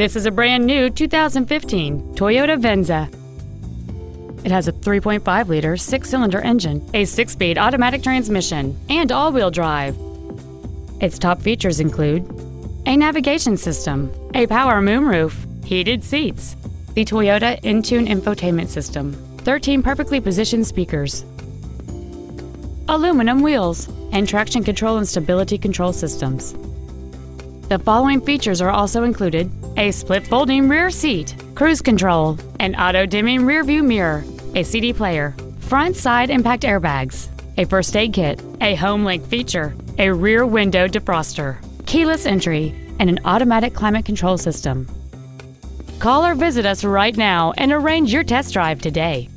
This is a brand new 2015 Toyota Venza. It has a 3.5 liter six cylinder engine, a six speed automatic transmission, and all wheel drive. Its top features include a navigation system, a power moonroof, heated seats, the Toyota Entune infotainment system, 13 perfectly positioned speakers, aluminum wheels, and traction control and stability control systems. The following features are also included a split folding rear seat, cruise control, an auto dimming rear view mirror, a CD player, front side impact airbags, a first aid kit, a home link feature, a rear window defroster, keyless entry, and an automatic climate control system. Call or visit us right now and arrange your test drive today.